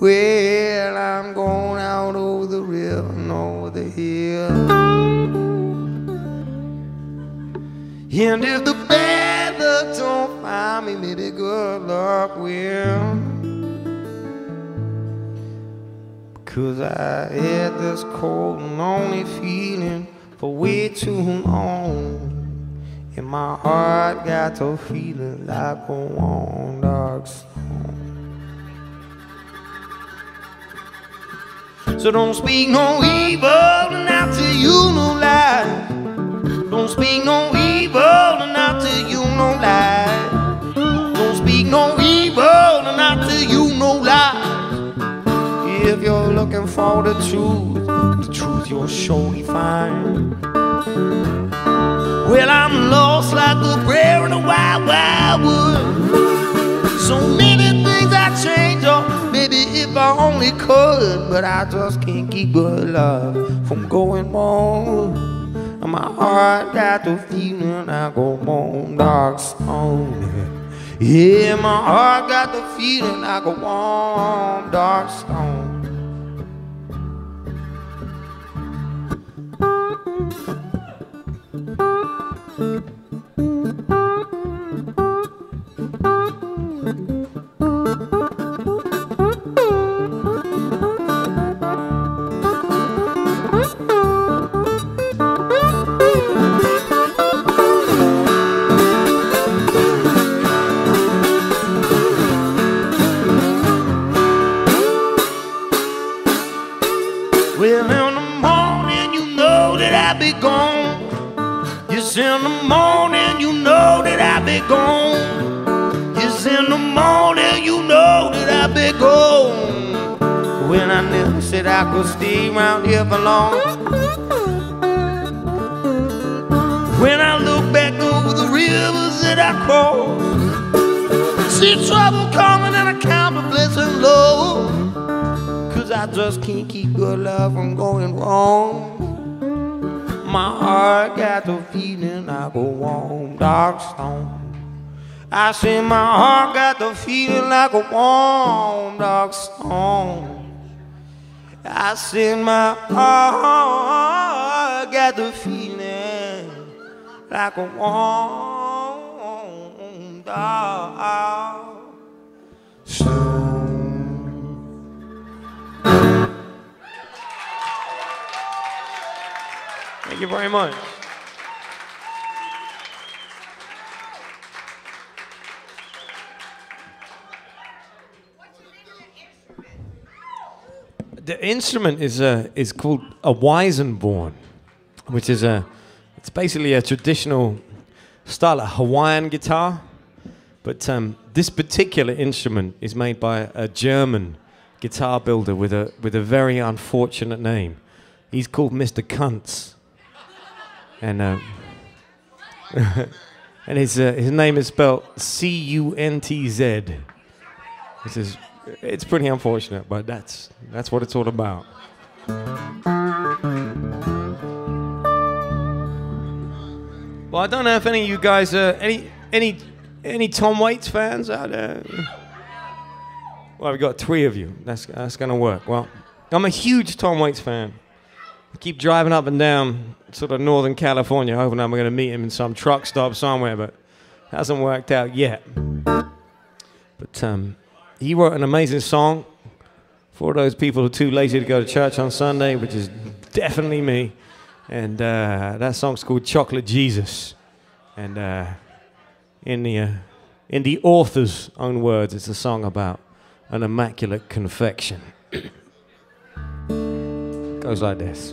Well, I'm going out over the river and over the hill. And if the bad luck don't find me, maybe good luck will. Cause I had this cold and lonely feeling for way too long. And my heart got to feeling like a warm dark stone. So don't speak no evil and till you no lie. Don't speak no evil and till you no lie. Don't speak no evil and till you no lie. If you're looking for the truth, the truth you'll surely find. Well, I'm lost like a prayer in a wild, wild wood. So many things I change, maybe if I only could, but I just can't keep good love from going wrong. And my heart got the feeling I go on dark stone. Yeah, my heart got the feeling I go on dark stone. Well, in the morning, you know that I'll be gone. Yes, in the morning, you know that I'll be gone. Yes, in the morning, you know that I'll be gone. When I never said I could stay around here for long. When I look back over the rivers that I crossed, see trouble coming and I count the blessing low. I just can't keep good love from going wrong. My heart got the feeling I go warm, dark stone. I say my heart got the feeling like a warm, dark stone. I said my heart got the feeling like a warm, dark Thank you very much. The instrument is uh, is called a Weisenborn, which is a it's basically a traditional style of Hawaiian guitar, but um, this particular instrument is made by a German guitar builder with a with a very unfortunate name. He's called Mr. Kuntz, and uh, and his uh, his name is spelled C U N T Z. This is it's pretty unfortunate, but that's that's what it's all about. Well, I don't know if any of you guys are any any any Tom Waits fans out there. Well, we've got three of you. That's that's gonna work. Well, I'm a huge Tom Waits fan. Keep driving up and down sort of Northern California, hoping I'm gonna meet him in some truck stop somewhere, but hasn't worked out yet. But um, he wrote an amazing song for those people who are too lazy to go to church on Sunday, which is definitely me. And uh, that song's called Chocolate Jesus. And uh, in, the, uh, in the author's own words, it's a song about an immaculate confection. Goes like this.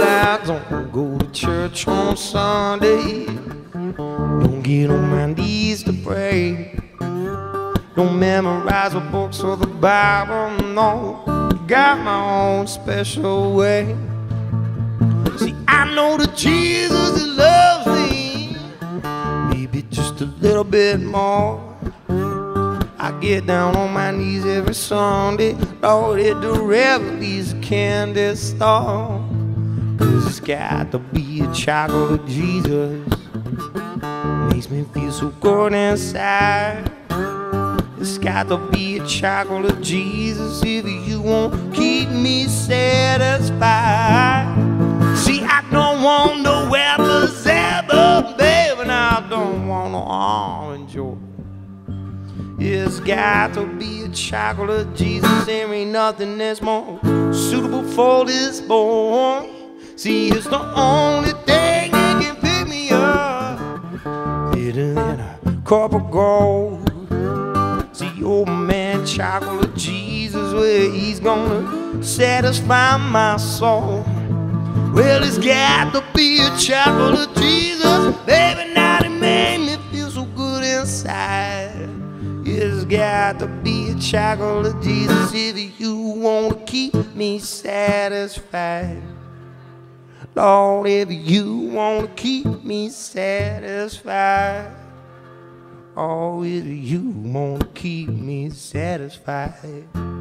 I don't church on Sunday. Don't get on my knees to pray. Don't memorize the books or the Bible, no. Got my own special way. See, I know that Jesus he loves me, maybe just a little bit more. I get down on my knees every Sunday, Lord, at the Revelries candy store. Cause it's got to be a chocolate Jesus. Makes me feel so good inside. It's got to be a chocolate Jesus if you won't keep me satisfied. See, I don't want no apples, apple, baby, and I don't want no orange joy. It's got to be a chocolate Jesus. There ain't nothing that's more suitable for this boy. See, it's the only cup of gold. See, old man, chocolate Jesus, well, he's gonna satisfy my soul. Well, it's got to be a chocolate Jesus. Baby, now it made me feel so good inside. It's got to be a chocolate Jesus if you want to keep me satisfied. Lord, if you want to keep me satisfied. Oh, if you want to keep me satisfied.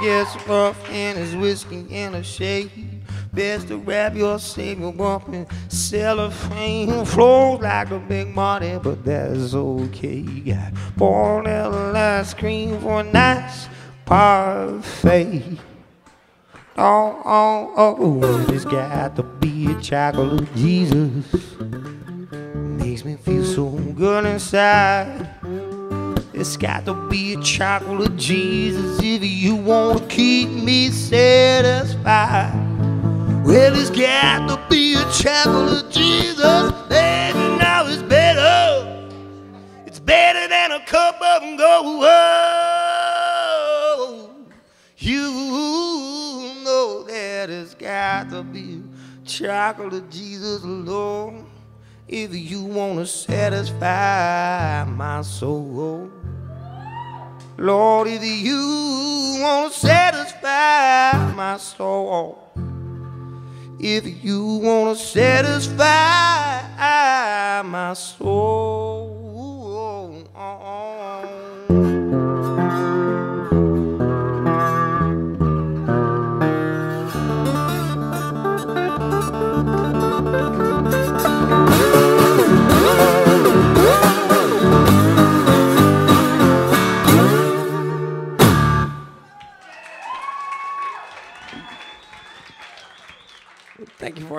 Gets rough and it's whiskey in a shade, best to wrap your savior up in cellophane. Flows like a big body, but that's okay. Got born ice cream for a nice parfait. Oh, oh, oh, it's got to be a chocolate Jesus. Makes me feel so good inside. It's got to be a chocolate of Jesus if you want to keep me satisfied. Well, it's got to be a chocolate of Jesus, baby. Now it's better. It's better than a cup of gold. You know that it's got to be a chocolate Jesus, Lord. If you want to satisfy my soul. Lord, if you want to satisfy my soul, if you want to satisfy my soul,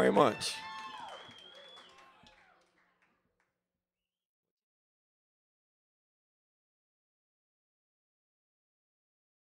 very much.